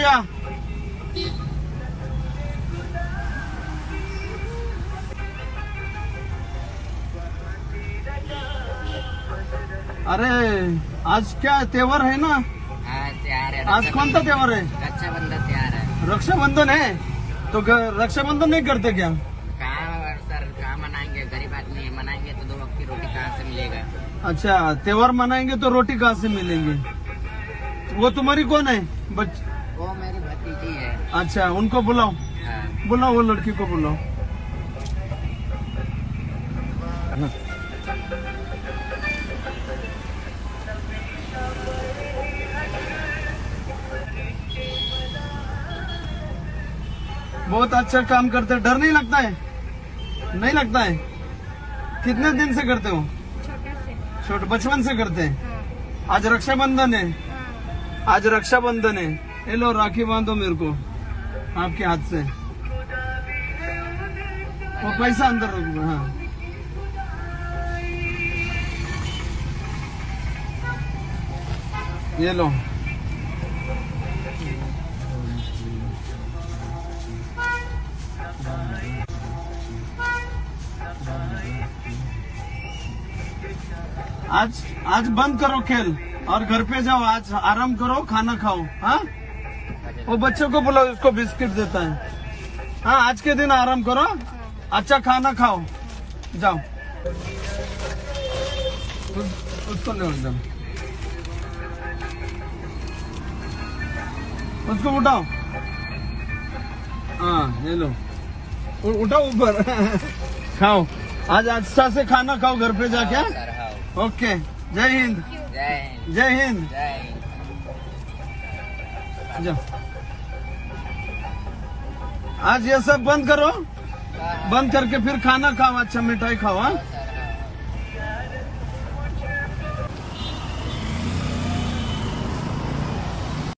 बढ़िया। अरे आज क्या त्योहार है ना? हाँ तैयार है आज कौन सा त्योहार है? रक्षाबंधन त्यौहार है। रक्षाबंधन है? तो रक्षाबंधन नहीं करते क्या? कहाँ सर कहाँ मनाएँगे? गरीब आदमी है मनाएँगे तो दो वक्त की रोटी कहाँ से मिलेगा? अच्छा त्योहार मनाएँगे तो रोटी कहाँ से मिलेंगी? वो तुम्हारी कौन है? बच वो मेरी भतीजी है। अच्छा उनको बुलाओ। हाँ। बुलाओ वो लड़की को बुलाओ। बहुत अच्छा काम करते डर नहीं लगता है? नहीं लगता है? कितने दिन से करते हो? छोटे से। छोटे बचपन से करते हैं? हाँ। आज रक्षाबंधन है। हाँ। आज रक्षाबंधन है। ये लो, राखी बांधो मेरे को, आपके हाथ से। वो पैसा अंदर रख दो हाँ। ये लो। आज आज बंद करो खेल, और घर पे जाओ, आज आराम करो, खाना खाओ हाँ? वो बच्चे को बुलाओ उसको बिस्किट देता है। हाँ आज के दिन आराम करो। अच्छा खाना खाओ। जाओ। उसको ले उसको उठाओ। हाँ ये लो। उठाओ ऊपर। खाओ। आज अच्छा से खाना खाओ घर पे जाके हाँ? ओके। जय हिंद। जय हिंद। जय हिंद। जाओ। आज ये सब बंद करो। बंद करके फिर खाना खाओ अच्छा मिठाई खाओ हाँ?